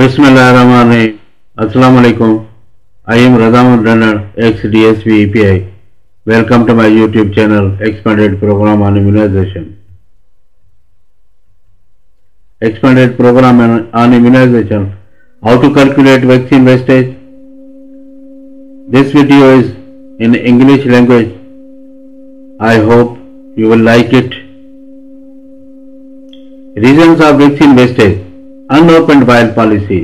Bismillahirrahmanirrahim. Assalamu alaikum. I am Radhaman Runner, ex-DSP EPI. Welcome to my YouTube channel, Expanded Program on Immunization. Expanded Program on Immunization. How to calculate vaccine wastage. This video is in English language. I hope you will like it. Reasons of vaccine wastage. Unopened vial policy.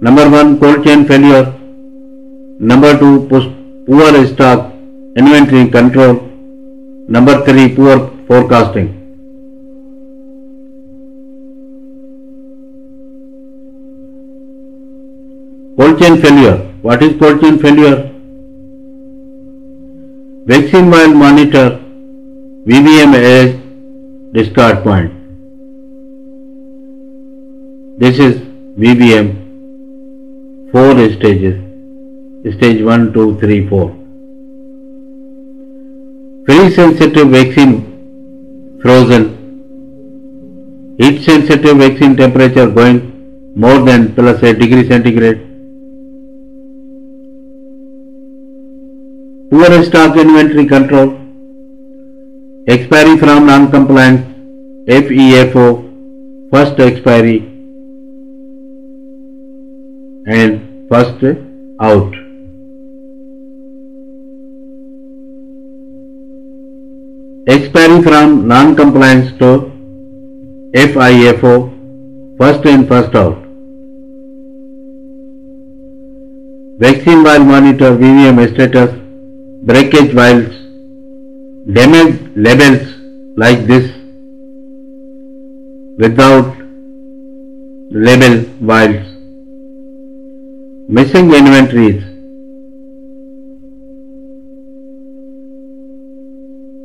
Number one, cold chain failure. Number two, pos- poor stock inventory control. Number three, poor forecasting. Cold chain failure. What is cold chain failure? Vaccine vial monitor VVM as discard point. This is VVM four stages. Stage 1, 2, 3, 4. Very sensitive vaccine frozen. Heat sensitive vaccine temperature going more than plus 8 degree centigrade. Poor stock inventory control. Expiry from non-compliance. FEFO. First expiry. And first out. Expiry from non-compliance to FIFO, first in first out. Vaccine vial monitor VVM status, breakage vials, damage labels like this without label vials, missing inventories.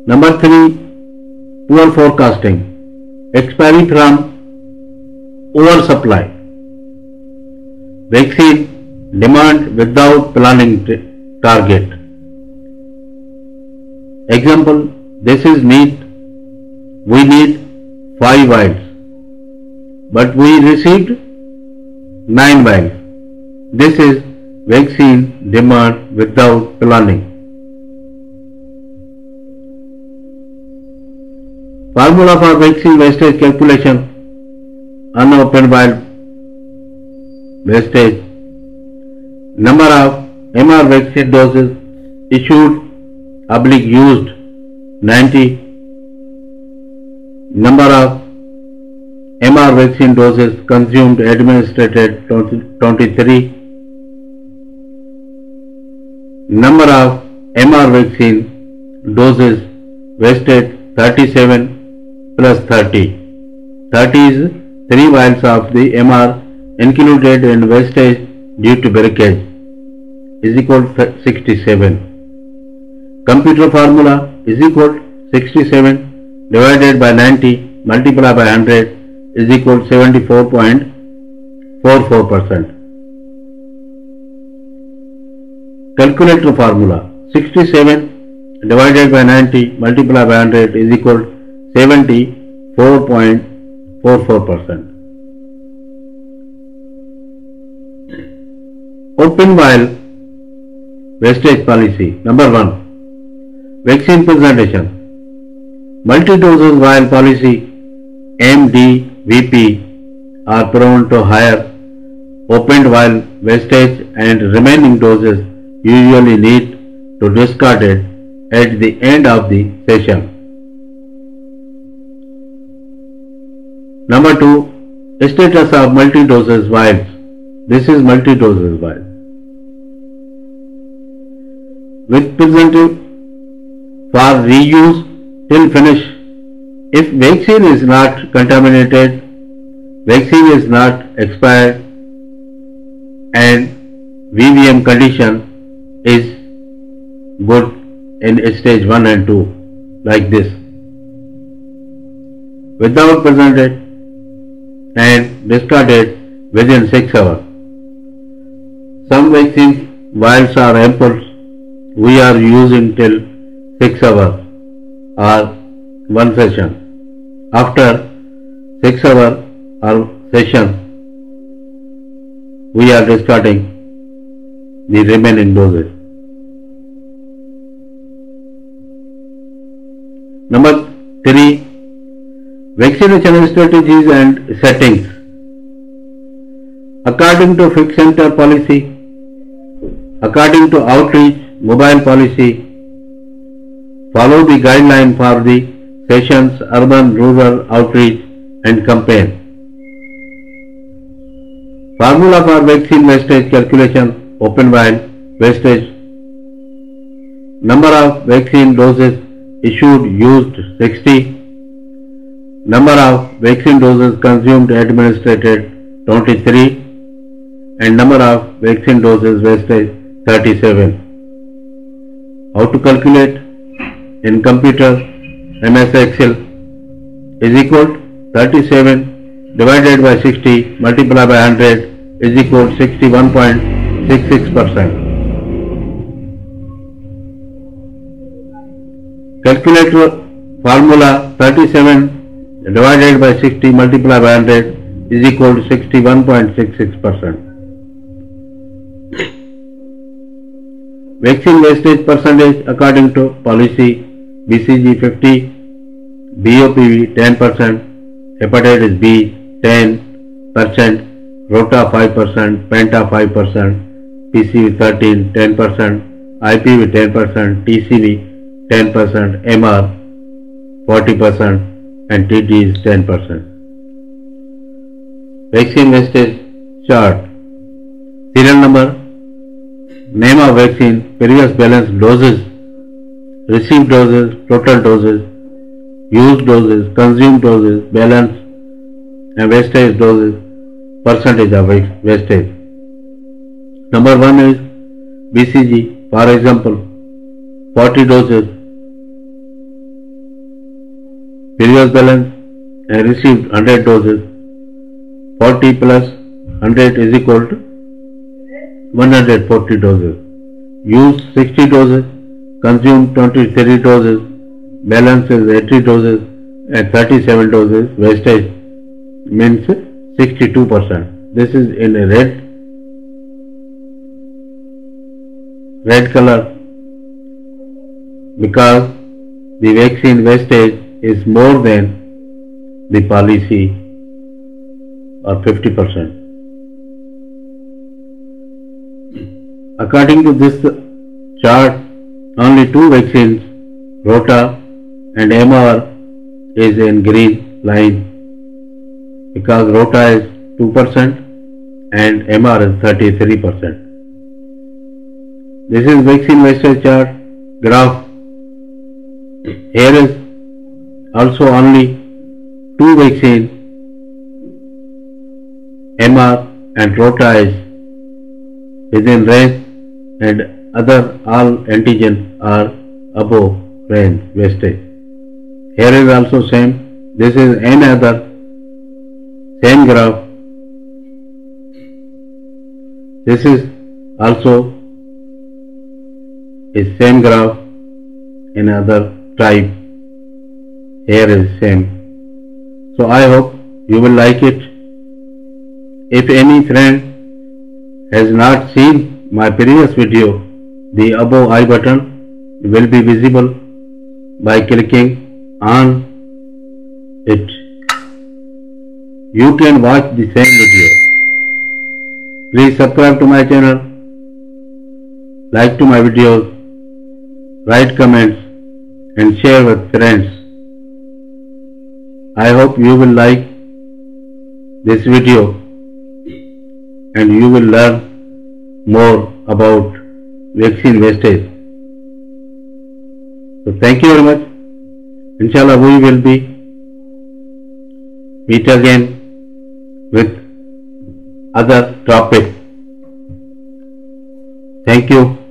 Number three, poor forecasting. Expiry from oversupply. Vaccine demand without planning target. Example, this is need. We need 5 vials. But we received 9 vials. This is vaccine demand without planning. Formula for vaccine wastage calculation unopened vial wastage. Number of MR vaccine doses issued oblique used 90 number of MR vaccine doses consumed administered 23 number of MR vaccine doses wasted 37 plus 30. 30 is 3 vials of the MR included in wastage due to breakage is equal to 67. Computer formula is equal to 67 divided by 90 multiplied by 100 is equal to 74.44 percent. Calculator formula 67 divided by 90 multiplied by 100 is equal to 74.44 percent. Open vial wastage policy number 1 vaccine presentation multi-doses vial policy MDVP are prone to higher opened vial wastage and remaining doses usually need to discard it at the end of the session. Number 2. Status of multi-doses vials. This is multi-doses vial. With presentive for reuse till finish. If vaccine is not contaminated, vaccine is not expired and VVM condition is good in stage 1 and 2 like this without presented and discarded within 6 hours. Some vaccine vials are ampoule we are using till 6 hours or one session. After 6 hour or session we are discarding the remaining doses. Number 3. Vaccination strategies and settings. According to fixed center policy, according to outreach mobile policy, follow the guideline for the sessions urban rural outreach and campaign. Formula for vaccine wastage calculation open vial wastage. Number of vaccine doses issued used 60 number of vaccine doses consumed administered 23 and number of vaccine doses wastage 37 how to calculate? In computer MS Excel is equal to 37 divided by 60 multiplied by 100 is equal to 61.66 percent. Calculator formula 37 divided by 60 multiplied by 100 is equal to 61.66 percent. Vaccine wastage percentage according to policy BCG 50, BOPV 10 percent, hepatitis B 10 percent, Rota 5 percent, Penta 5 PCV 13 10 percent, IPV 10 percent, TCV 10 percent, MR 40 percent, and TD is 10 percent. Vaccine wastage chart. Serial number, name of vaccine, previous balance doses, received doses, total doses, used doses, consumed doses, balance and wastage doses, percentage of wastage. Number one is BCG, for example, 40 doses, previous balance and received 100 doses, 40 plus 100 is equal to 140 doses. Used 60 doses, consumed 23 doses, balance is 80 doses and 37 doses, wastage means 62%. This is in a red, red color because the vaccine wastage is more than the policy or 50%. According to this chart, only two vaccines, Rota and MR, is in green line because Rota is 2% and MR is 33%. This is vaccine wastage chart graph. Here is also only two vaccine MR and Rota is within range and other all antigen are above range wastage. Here is also same. This is another same graph. This is also is same graph in other type. Here is same. So I hope you will like it. If any friend has not seen my previous video, the above I button will be visible by clicking on it. You can watch the same video. Please subscribe to my channel, like to my videos, write comments and share with friends. I hope you will like this video and you will learn more about vaccine wastage. So thank you very much. Inshallah we will be meet again with other topic. Thank you.